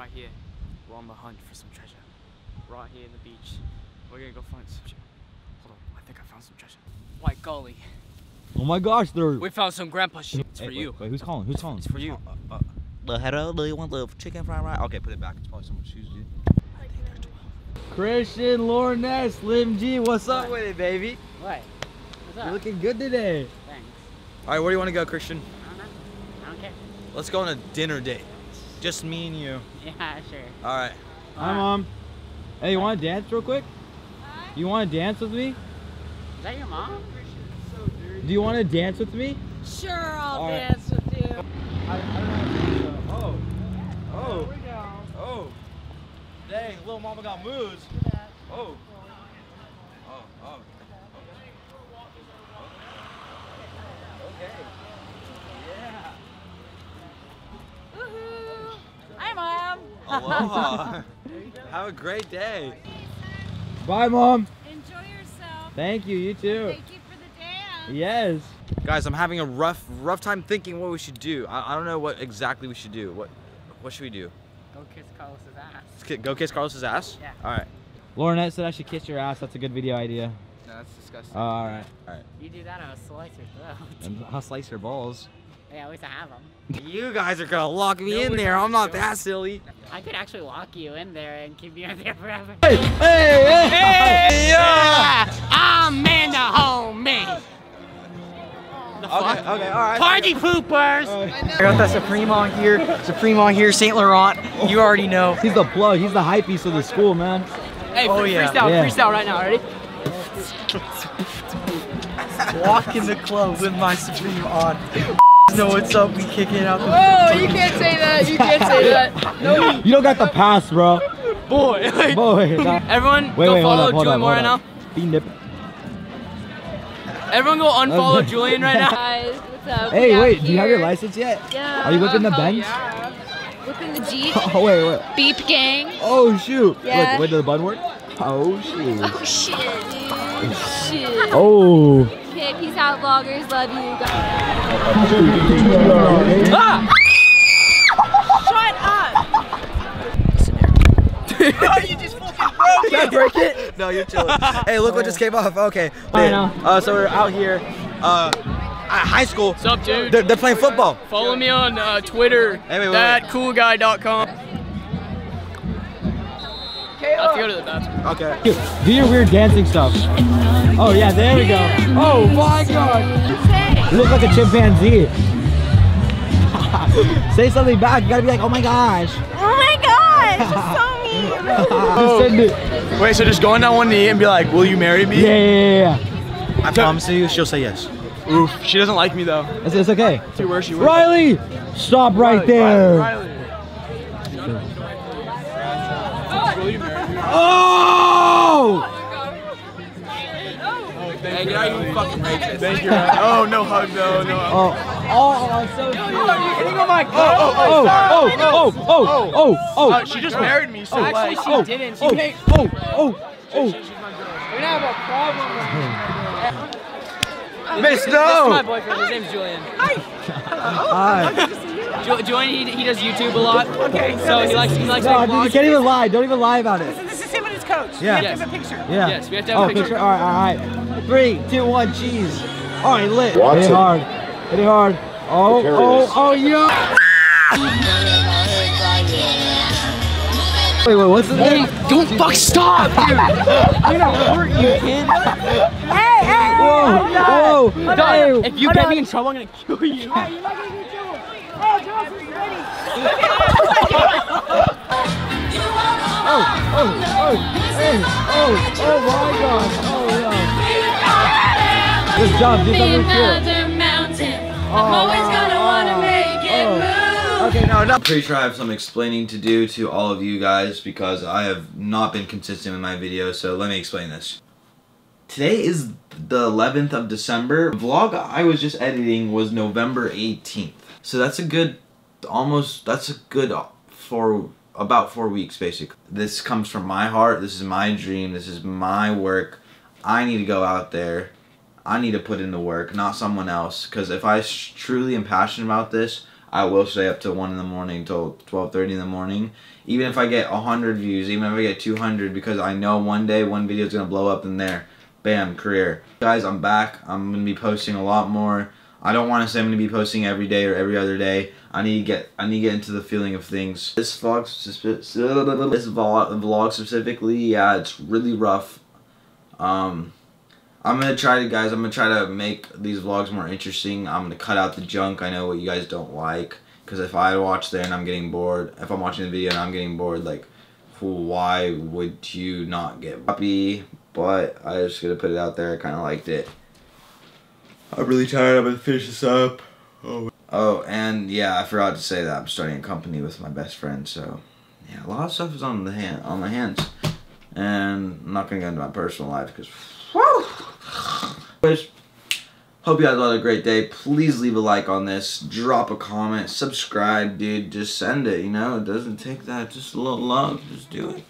right here. We're on the hunt for some treasure. Right here in the beach. We're gonna go find some. Treasure. Hold on, I think I found some treasure. White golly. Oh my gosh, they're. We found some grandpa shit. It's Hey, for wait, you. Wait, who's calling? Who's calling? It's for you. Uh, uh, the hello, do you want the chicken fried rice? Okay, put it back. It's probably someone's shoes, dude. Christian, Lauren Ness, Slim G, what's up with it, baby? What? What's You're looking good today. Thanks. All right, where do you want to go, Christian? I don't know. I don't care. Let's go on a dinner date. Just me and you. Yeah, sure. All right. Hi, mom. Hey, you want to dance real quick? You want to dance with me? Is that your mom? Do you want to dance with me? Sure, I'll All right. dance with you. Oh. Oh. Oh. Dang, little mama got moves. Oh. Oh. Oh. Okay. Yeah. Woohoo! Hi, Mom. Aloha. Have a great day. Bye, mom. Enjoy yourself. Thank you. You too. Thank you for the dance. Yes. Guys, I'm having a rough, rough time thinking what we should do. I, I don't know what exactly we should do. What, what should we do? Go kiss Carlos's ass. Go kiss Carlos's ass. Yeah. All right. Laurenette said I should kiss your ass. That's a good video idea. No, that's disgusting. Oh, all right. you do that, I'll slice your throat. And I'll slice your balls. Yeah, at least I have them. You guys are gonna lock me No, in there. I'm not that silly. I could actually lock you in there and keep you in there forever. Hey, hey, hey. Yeah. I'm man the homie. Okay. Okay. All right. Party poopers. I got the Supreme on here, Supreme on here, Saint Laurent. You already know. He's the plug. He's the hype piece of the school, man. Hey, Oh, free- yeah. freestyle, Yeah. freestyle right now. Ready? Walk in the club with my Supreme on. Know what's up? We kick it out. The Oh, you can't say that. You can't say that. No. You don't got the pass, bro. Boy. like- Boy. nah. Everyone, Wait, go wait, follow up, Julian up, Moore right now. Be nip. Everyone, go unfollow Julian right now. Guys, what's up? Hey, We wait. Do you have your license yet? Yeah. Are you whipping the hell Benz? Yeah. Whipping the Jeep. Oh, wait, wait. Beep gang. Oh, shoot. Yeah. Look, wait, did the bud work? Oh, shoot. Oh shit, dude. Shit. Oh. Okay, peace out, vloggers. Love you guys. Ah! Did I break it? No, you're chilling. hey, look what just came off. Okay. I know. Uh, so we're out here, uh, at high school. What's up, dude? They're, they're playing football. Follow me on uh, Twitter. Hey, wait, wait, wait. coolguy.com. I have to go to the bathroom. Okay. Dude, do your weird dancing stuff. Oh, yeah, there we go. Oh, my God. You look like a chimpanzee. Say something back. You gotta be like, oh my gosh. Oh my gosh, so mean. Just send it. Wait, so just go on down one knee and be like, "Will you marry me?" Yeah, yeah, yeah, yeah. I promise you, she'll say yes. Oof, she doesn't like me though. It's, it's okay. See where she was. Riley, stop right there. Riley. Oh! Hey, get out you fucking racist. Thank you. Oh, no hug though. No. Hug. Oh, oh, oh, so cute. hitting on my Oh, oh, oh, oh, oh, oh, oh, oh. Uh, she just married me, so Oh. Actually, she oh, didn't. She oh, made- oh, oh, oh. We have a problem. Miss, This is my no! boyfriend. His name's Julian. Hi. Ju- Julian, he, he does YouTube a lot. Okay. So he likes he likes No, to dude, make you vlogs. can't even lie. Don't even lie about it. This is him and his coach. Yeah. Yes. Yeah. Yes, we have to have oh, a picture. All right, all right. Three, two, one, cheese. All right, lit. Hit it hard. Hit it hard. Oh, oh, oh, yeah. Wait, wait, what's the name? Don't fuck stop, dude. I'm gonna hurt you, kid. Hey. Whoa, whoa, hey. If you get me in trouble, I'm gonna kill you. Oh, Oh, oh, oh, hey, oh, oh my God, oh yeah. Good job, dude, that was. Another mountain. Oh, I'm always oh, gonna oh, wanna make it oh. move. Okay, no, no. I'm pretty sure I have some explaining to do to all of you guys because I have not been consistent with my videos, so let me explain this. Today is the 11th of December. The vlog I was just editing was November 18th. So that's a good, almost, that's a good four, about four weeks basically. This comes from my heart, this is my dream, this is my work. I need to go out there. I need to put in the work, not someone else. Because if I truly am passionate about this, I will stay up till one in the morning till twelve thirty in the morning. Even if I get hundred views, even if I get two hundred, because I know one day one video is gonna blow up in there. Bam, career. Guys, I'm back. I'm gonna be posting a lot more. I don't want to say I'm gonna be posting every day or every other day. I need to get I need to get into the feeling of things. This vlog, this vlog, specifically, yeah, it's really rough. Um, I'm gonna try to guys. I'm gonna try to make these vlogs more interesting. I'm gonna cut out the junk. I know what you guys don't like. Cause if I watch there and I'm getting bored, if I'm watching the video and I'm getting bored, like, why would you not get happy? But I just gonna put it out there. I kind of liked it. I'm really tired. I'm gonna finish this up. Oh. Oh, and yeah, I forgot to say that I'm starting a company with my best friend. So, yeah, a lot of stuff is on the hand on my hands, and I'm not gonna get into my personal life because. Anyways, hope you guys all had a great day. Please leave a like on this. Drop a comment. Subscribe, dude. Just send it. You know, it doesn't take that. Just a little love. Just do it.